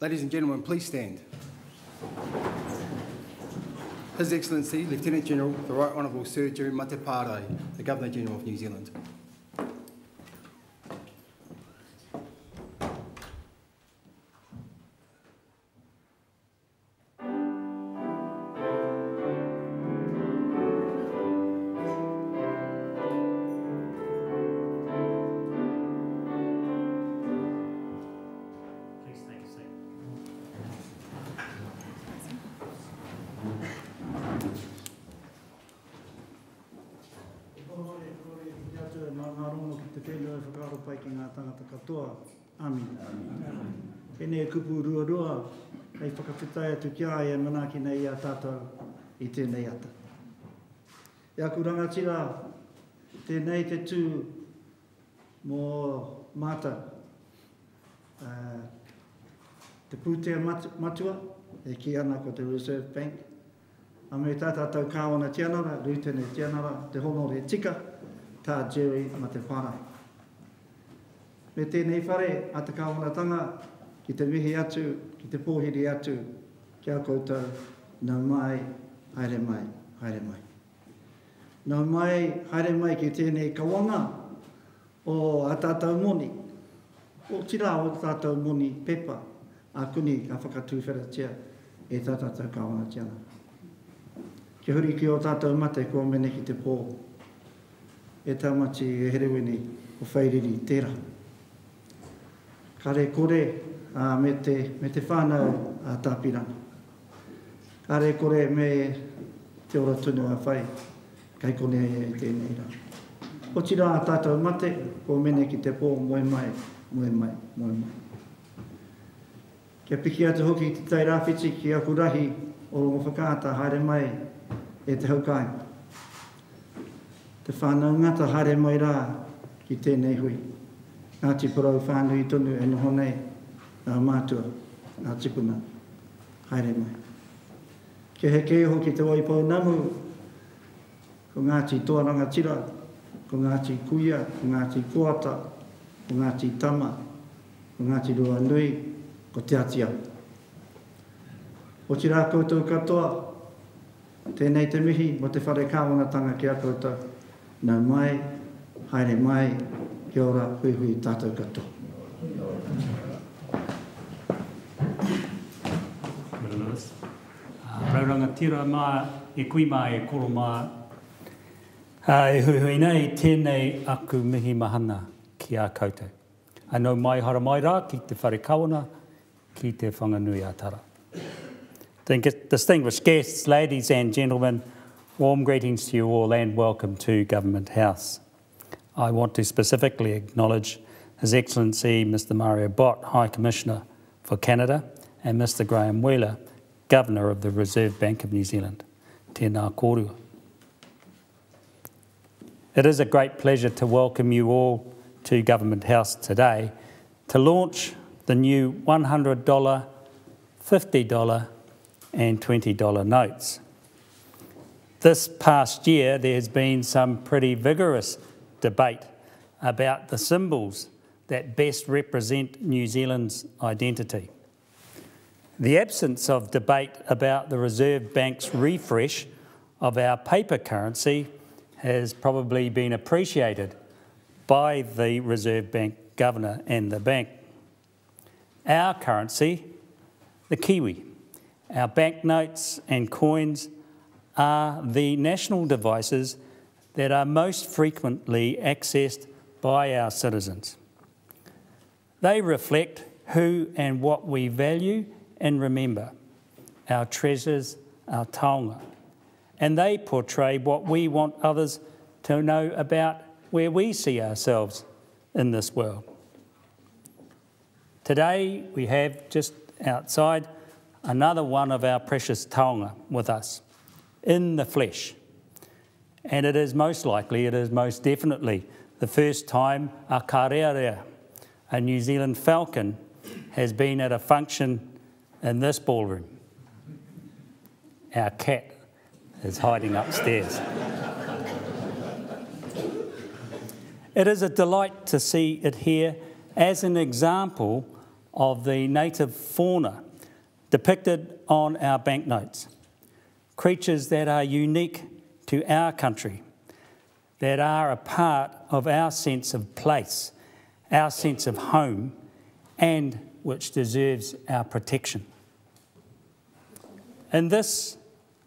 Ladies and gentlemen, please stand. His Excellency Lieutenant General the Right Honourable Sir Jerry Mateparae, the Governor General of New Zealand. Pene kupu rua rua, hei whakawhitai atu kia ai e manaki nei a tātou i tēnei ata. Ia ku rangatira, tēnei te tū mō māta, uh, te pūtea mat- matua, e ki ana ko te Reserve Bank, A me tā tātou kāwana tianara, rūtene tianara, te honore tika, tā Jerry ma te whānau. Me tēnei whare, a te kāwana tanga, ki te mihi atu, ki te pōhiri atu, kia koutou, nā mai, haere mai, haere mai. Nā mai, haere mai ki tēnei kawanga o a tātou moni. O tira o tātou moni pepa, a kuni ka whakatū wheratia e tā tātou kawanga tiana. Ke huri ki o tātou mate kua mene ki te pō. E tāmati e herewini o whairiri tērā. Kare kore a, me, te, me te whānau a tāpirana. Kare kore me te ora tunu a whai. Kai kone e tēnei rā. O tira a tātou mate, kua mene ki te pō moe mai, moe mai, moe mai. Kia piki atu hoki te tai rāwhiti ki aku rahi o rongo whakaata haere mai e te haukai. Te whānau ngata haere mai rā ki tēnei hui. Ngāti parau whānui tonu e noho nei ngā mātua, ngā tipuna, haere mai. Ke he kei hoki te wai pau namu, ko ngāti tōranga tira, ko ngāti kuia, ko ngāti kuata, ko ngāti tama, ko ngāti rua nui, ko te atia. O tira koutou katoa, tēnei te mihi mo te whare kāwangatanga ki a koutou. nā mai, haere mai, kia ora, hui hui tātou katoa. Listeners. Uh, Rauranga tira mā e kui mā e koro mā. Uh, e hui hui nei, tēnei aku mihi mahana ki a koutou. Anau mai hara mai rā ki te whare kawana, ki te whanganui atara. Think- Distinguished guests, ladies and gentlemen, warm greetings to you all and welcome to Government House. I want to specifically acknowledge His Excellency Mr Mario Bott, High Commissioner for Canada, and Mr Graham Wheeler, Governor of the Reserve Bank of New Zealand. Tēnā kōrua. It is a great pleasure to welcome you all to Government House today to launch the new $100, $50 and $20 notes. This past year, there has been some pretty vigorous debate about the symbols that best represent New Zealand's identity. The absence of debate about the Reserve Bank's refresh of our paper currency has probably been appreciated by the Reserve Bank Governor and the bank. Our currency, the Kiwi, our banknotes and coins are the national devices that are most frequently accessed by our citizens. They reflect who and what we value and remember, our treasures, our taonga, and they portray what we want others to know about where we see ourselves in this world. Today we have just outside another one of our precious taonga with us in the flesh. And it is most likely, it is most definitely the first time a karearea, a New Zealand falcon, has been at a function in this ballroom. Our cat is hiding upstairs. It is a delight to see it here as an example of the native fauna depicted on our banknotes. Creatures that are unique to our country, that are a part of our sense of place, our sense of home, and which deserves our protection. In this,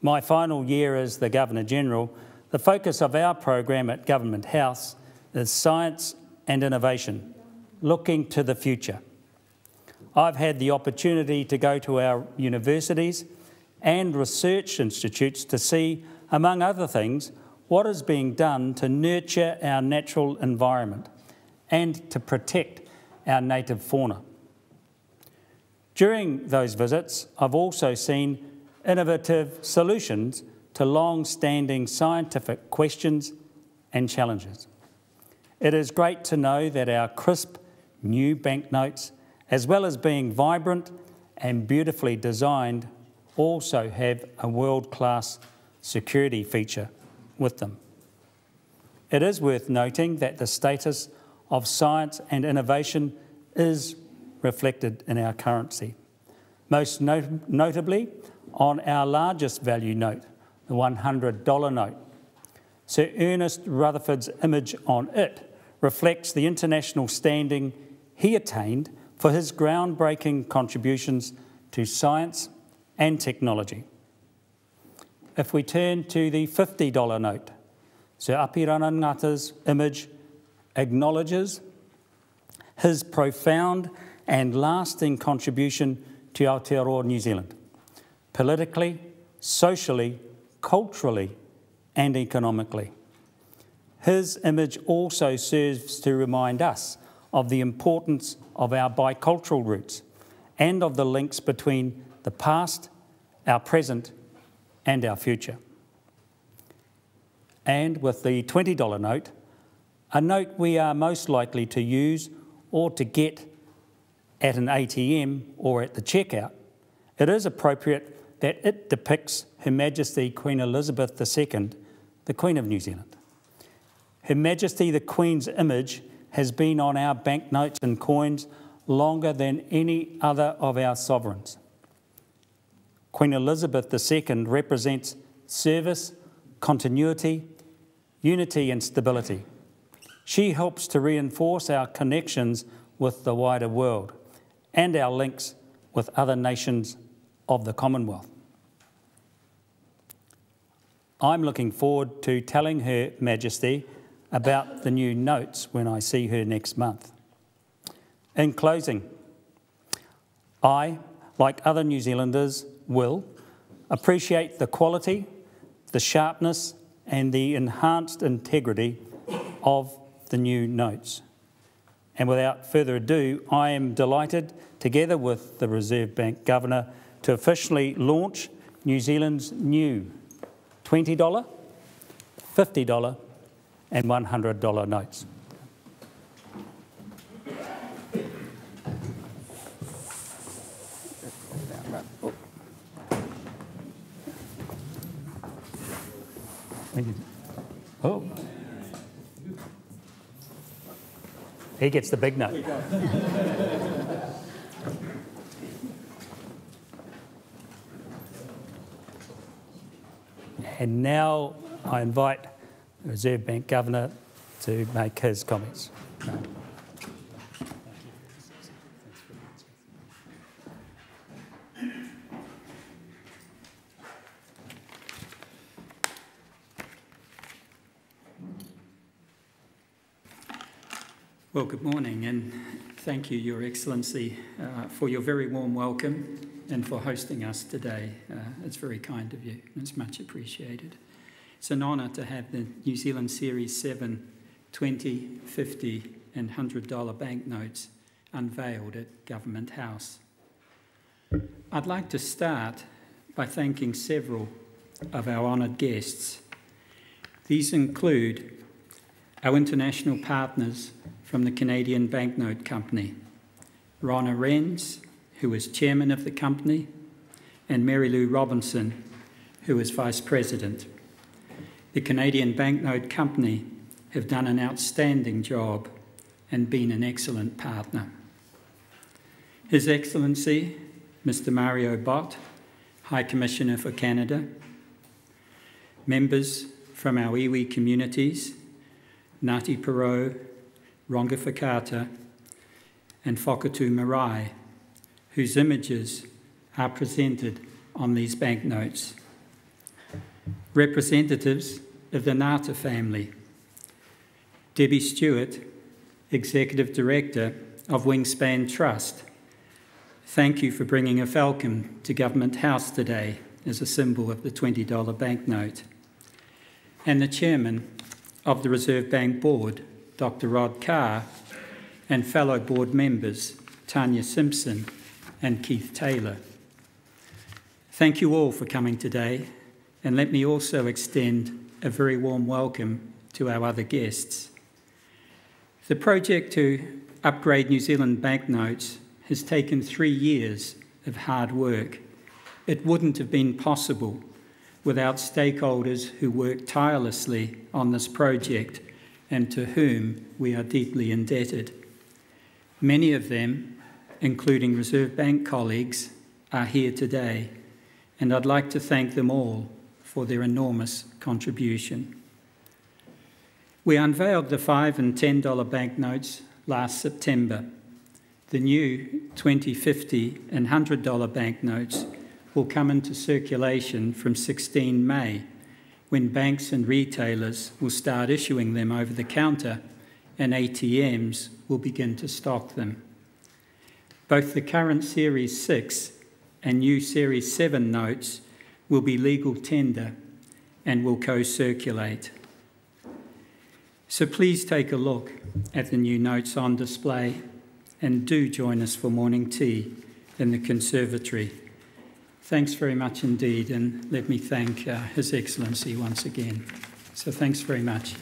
my final year as the Governor General, the focus of our program at Government House is science and innovation, looking to the future. I've had the opportunity to go to our universities and research institutes to see, among other things, what is being done to nurture our natural environment and to protect our native fauna. During those visits, I've also seen innovative solutions to long standing scientific questions and challenges. It is great to know that our crisp new banknotes, as well as being vibrant and beautifully designed, also have a world class security feature with them. It is worth noting that the status of science and innovation is reflected in our currency. Most not notably, on our largest value note, the $100 note. Sir Ernest Rutherford's image on it reflects the international standing he attained for his groundbreaking contributions to science and technology. If we turn to the $50 note, Sir Apirana Ngata's image acknowledges his profound and lasting contribution to Aotearoa New Zealand, politically, socially, culturally, and economically. His image also serves to remind us of the importance of our bicultural roots and of the links between the past, our present, and our future. And with the $20 note, a note we are most likely to use or to get at an ATM or at the checkout, it is appropriate that it depicts Her Majesty Queen Elizabeth II, the Queen of New Zealand. Her Majesty the Queen's image has been on our banknotes and coins longer than any other of our sovereigns. Queen Elizabeth II represents service, continuity, unity, and stability. She helps to reinforce our connections with the wider world and our links with other nations of the Commonwealth. I'm looking forward to telling Her Majesty about the new notes when I see her next month. In closing, I, like other New Zealanders, will appreciate the quality, the sharpness, and the enhanced integrity of the new notes. And without further ado, I am delighted, together with the Reserve Bank Governor, to officially launch New Zealand's new $20, $50, and $100 notes. Oh. He gets the big note. and now I invite Reserve Bank Governor to make his comments. Well, good morning, and thank you, Your Excellency, uh, for your very warm welcome and for hosting us today. Uh, it's very kind of you, and it's much appreciated. It's an honour to have the New Zealand Series 7 20, 50, and $100 banknotes unveiled at Government House. I'd like to start by thanking several of our honoured guests. These include our international partners from the Canadian Banknote Company, Ronna Renz, who is chairman of the company, and Mary Lou Robinson, who is vice president. The Canadian Banknote Company have done an outstanding job and been an excellent partner. His Excellency, Mr. Mario Bot, High Commissioner for Canada, members from our iwi communities, Ngāti Porou, Rongowhakaata, and Whakatu Marae, whose images are presented on these banknotes. Representatives of the Ngata family, Debbie Stewart, Executive Director of Wingspan Trust. Thank you for bringing a falcon to Government House today as a symbol of the $20 banknote. And the Chairman of the Reserve Bank Board, Dr. Rod Carr, and fellow board members, Tanya Simpson and Keith Taylor. Thank you all for coming today, and let me also extend a very warm welcome to our other guests. The project to upgrade New Zealand banknotes has taken three years of hard work. It wouldn't have been possible without stakeholders who worked tirelessly on this project and to whom we are deeply indebted. Many of them, including Reserve Bank colleagues, are here today, and I'd like to thank them all for their enormous contribution. We unveiled the 5 and $10 banknotes last September. The new 20, 50 and $100 banknotes will come into circulation from 16 May, when banks and retailers will start issuing them over the counter and ATMs will begin to stock them. Both the current Series 6 and new Series 7 notes will be legal tender and will co circulate. So please take a look at the new notes on display and do join us for morning tea in the conservatory. Thanks very much indeed, and let me thank uh, His Excellency once again. So thanks very much.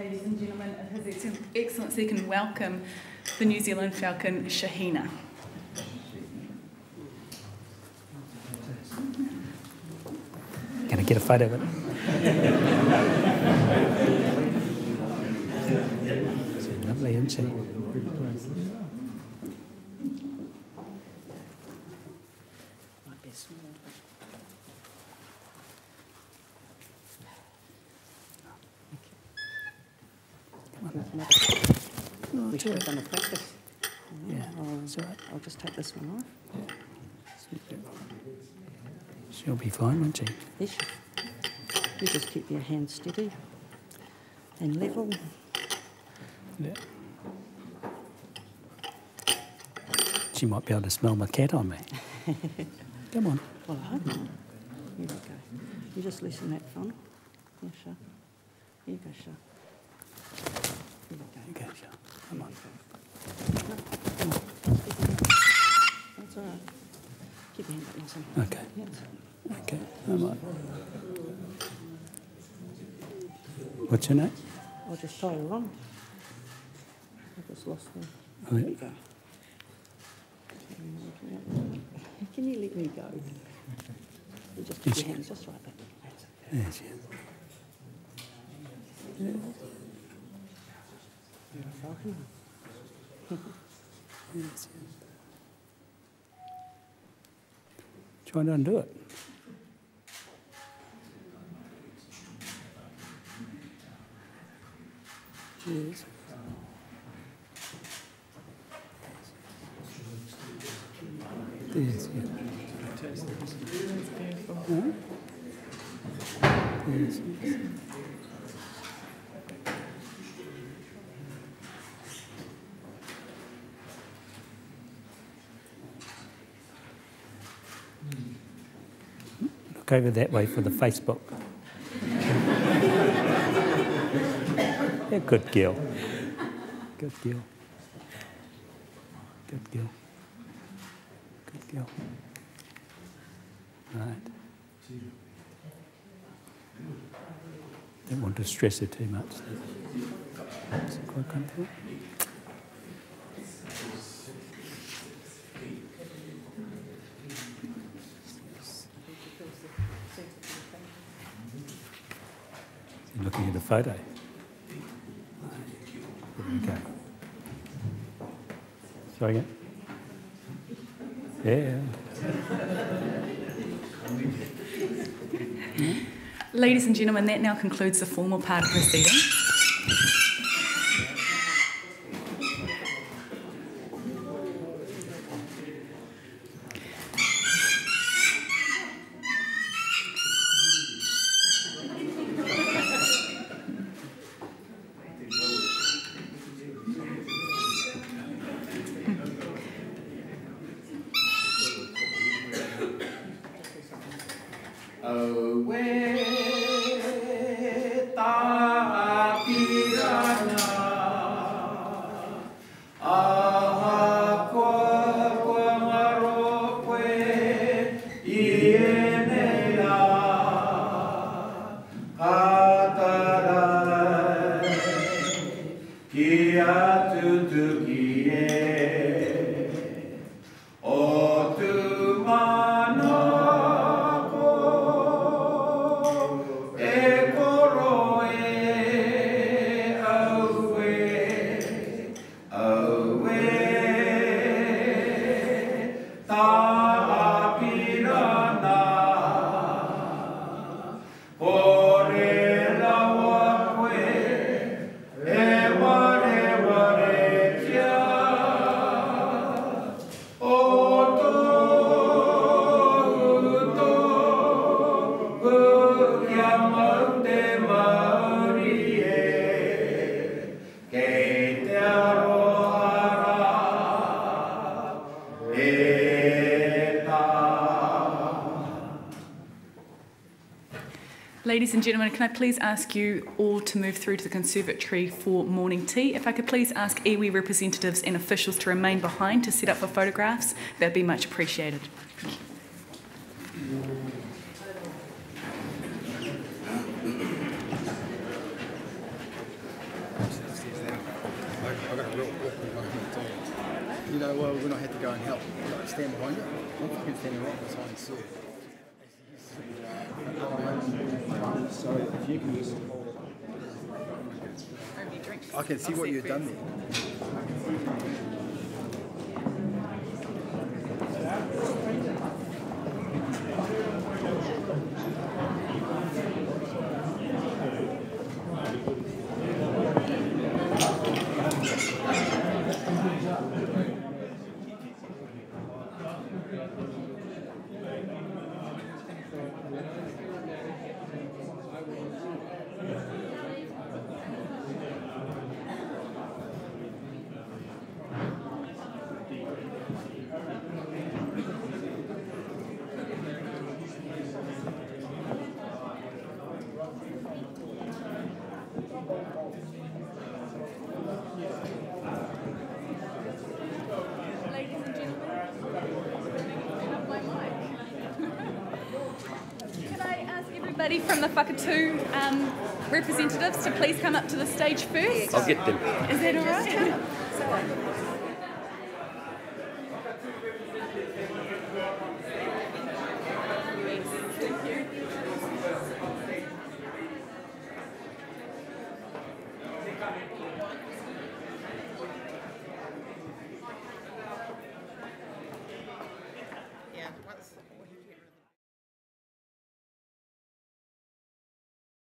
Ladies and gentlemen, His Excellency can welcome the New Zealand Falcon Shahina. Can I get a photo of it? Lovely, isn't she? Might be small. We should have done a practice. Yeah, I'll, right. I'll just take this one off. Yeah. She'll be fine, won't she? Yes. You just keep your hands steady and level. Yeah. She might be able to smell my cat on me. Come on. Well, I hope not. Here we go. You just loosen that funnel. Yeah, sure. Here you go, sure. Here we go. Okay. Come on. Come on. That's all right. Keep your hand up Okay. Yes. Okay. Come on. What's your name? I'll just try her on. I just lost her. Oh, There you go. Can you let me go? You just keep Yes. your hands just that. There she is. Falcon. Yes, yes. Try and undo it. Cheers. Yes, yes. Yes, yes. Over that way for the Facebook. Yeah, good girl. Good girl. Good girl. Good girl. Right. Don't want to stress her too much. Quite comfortable? Looking the photo. Go. Sorry again. Yeah. Ladies and gentlemen, that now concludes the formal part of proceedings. Ladies and gentlemen, can I please ask you all to move through to the conservatory for morning tea? If I could please ask iwi representatives and officials to remain behind to set up for photographs, that'd be much appreciated. You know, well, I to go and help, stand behind Sue. So if you can just hold it. I can see what you've done there. Everybody from the Whakatū um, representatives to please come up to the stage first? I'll get them. Is that all right?